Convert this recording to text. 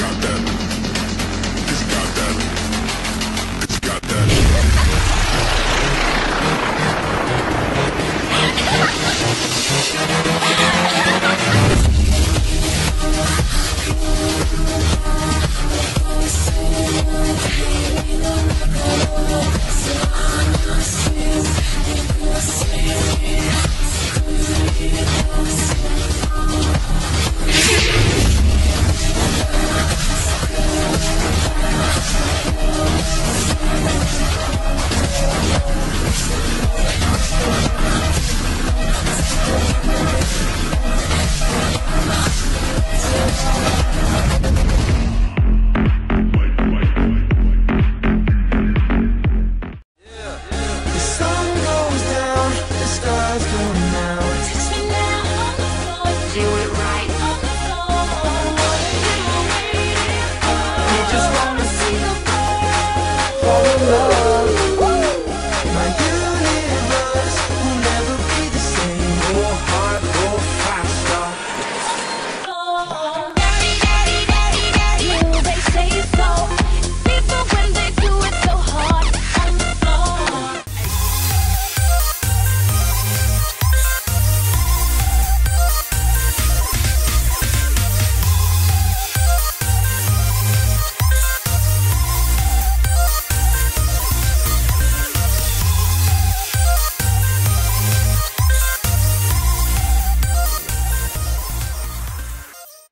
got them.